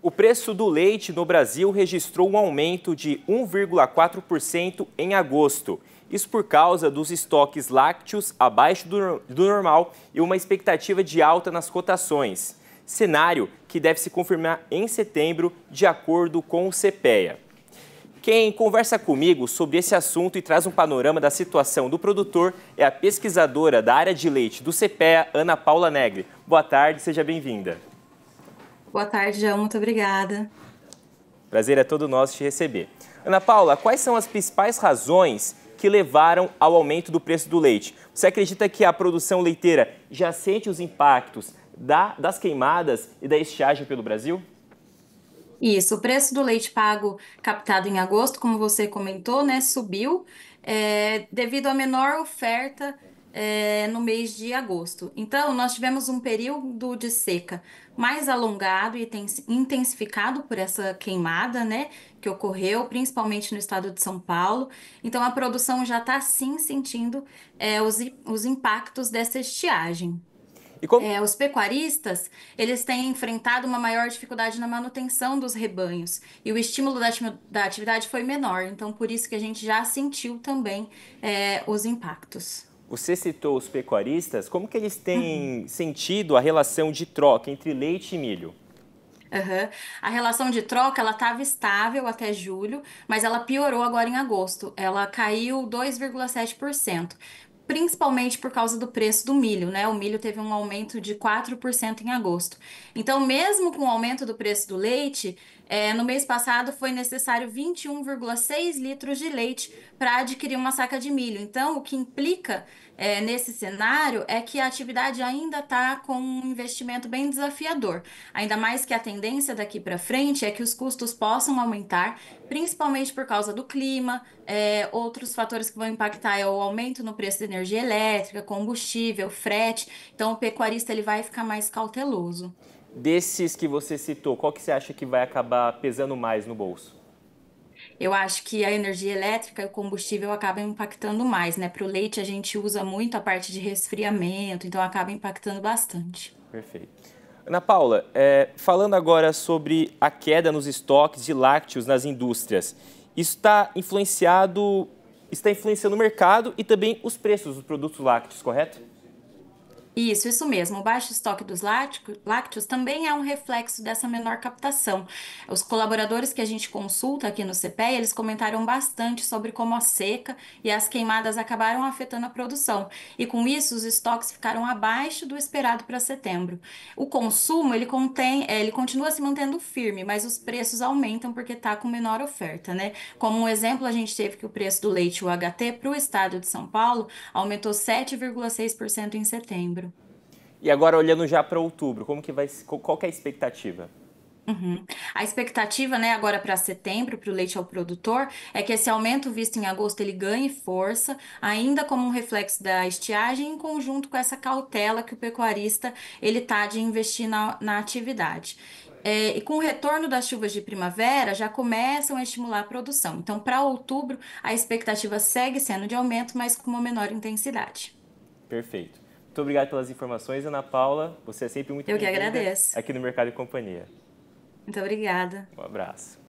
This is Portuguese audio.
O preço do leite no Brasil registrou um aumento de 1,4% em agosto. Isso por causa dos estoques lácteos abaixo do, do, normal e uma expectativa de alta nas cotações. Cenário que deve se confirmar em setembro, de acordo com o CPEA. Quem conversa comigo sobre esse assunto e traz um panorama da situação do produtor é a pesquisadora da área de leite do CPEA, Ana Paula Negre. Boa tarde, seja bem-vinda. Boa tarde, João. Muito obrigada. Prazer é todo nosso te receber. Ana Paula, quais são as principais razões que levaram ao aumento do preço do leite? Você acredita que a produção leiteira já sente os impactos da, das queimadas e da estiagem pelo Brasil? Isso, o preço do leite pago captado em agosto, como você comentou, né, subiu é, devido à menor oferta é, no mês de agosto. Então, nós tivemos um período de seca mais alongado e intensificado por essa queimada, né, que ocorreu principalmente no estado de São Paulo. Então, a produção já está sim sentindo é, os, os impactos dessa estiagem. Como... É, os pecuaristas, eles têm enfrentado uma maior dificuldade na manutenção dos rebanhos e o estímulo da, da atividade foi menor. Então, por isso que a gente já sentiu também é, os impactos. Você citou os pecuaristas, como que eles têm uhum. sentido a relação de troca entre leite e milho? Uhum. A relação de troca ela estava estável até julho, mas ela piorou agora em agosto. Ela caiu 2,7%, principalmente por causa do preço do milho, né? O milho teve um aumento de 4% em agosto. Então, mesmo com o aumento do preço do leite, é, no mês passado foi necessário 21,6 litros de leite para adquirir uma saca de milho. Então, o que implica é, nesse cenário é que a atividade ainda está com um investimento bem desafiador. Ainda mais que a tendência daqui para frente é que os custos possam aumentar, principalmente por causa do clima. É, outros fatores que vão impactar é o aumento no preço da energia elétrica, combustível, frete. Então, o pecuarista ele vai ficar mais cauteloso. Desses que você citou, qual que você acha que vai acabar pesando mais no bolso? Eu acho que a energia elétrica e o combustível acabam impactando mais, né? Para o leite a gente usa muito a parte de resfriamento, então acaba impactando bastante. Perfeito. Ana Paula, é, falando agora sobre a queda nos estoques de lácteos nas indústrias, isso está influenciado, está influenciando o mercado e também os preços dos produtos lácteos, correto? Isso, isso mesmo. O baixo estoque dos lácteos também é um reflexo dessa menor captação. Os colaboradores que a gente consulta aqui no CPE, eles comentaram bastante sobre como a seca e as queimadas acabaram afetando a produção. E com isso, os estoques ficaram abaixo do esperado para setembro. O consumo, ele contém, é, ele continua se mantendo firme, mas os preços aumentam porque está com menor oferta, né? Como um exemplo, a gente teve que o preço do leite UHT para o estado de São Paulo aumentou 7,6% em setembro. E agora olhando já para outubro, como que vai, qual que é a expectativa? Uhum. A expectativa, né, agora para setembro, para o leite ao produtor, é que esse aumento visto em agosto ele ganhe força, ainda como um reflexo da estiagem, em conjunto com essa cautela que o pecuarista ele tá de investir na, na atividade. É, e com o retorno das chuvas de primavera, já começam a estimular a produção. Então, para outubro, a expectativa segue sendo de aumento, mas com uma menor intensidade. Perfeito. Muito obrigado pelas informações, Ana Paula. Você é sempre muito Eu que agradeço. Aqui no Mercado e Companhia. Muito obrigada. Um abraço.